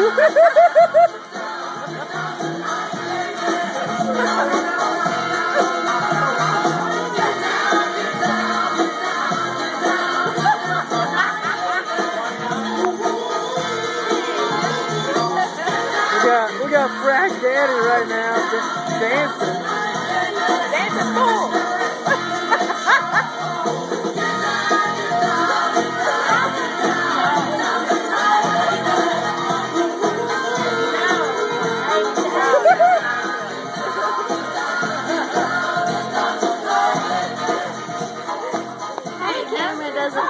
We got Frack Daddy right now dancing. doesn't.